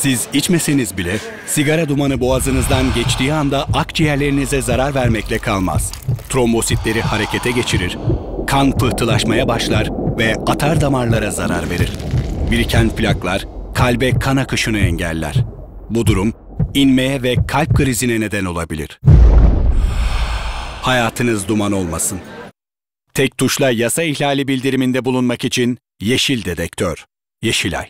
Siz içmeseniz bile sigara dumanı boğazınızdan geçtiği anda akciğerlerinize zarar vermekle kalmaz. Trombositleri harekete geçirir, kan pıhtılaşmaya başlar ve atar damarlara zarar verir. Biriken plaklar kalbe kan akışını engeller. Bu durum inmeye ve kalp krizine neden olabilir. Hayatınız duman olmasın. Tek tuşla yasa ihlali bildiriminde bulunmak için Yeşil Dedektör. Yeşilay.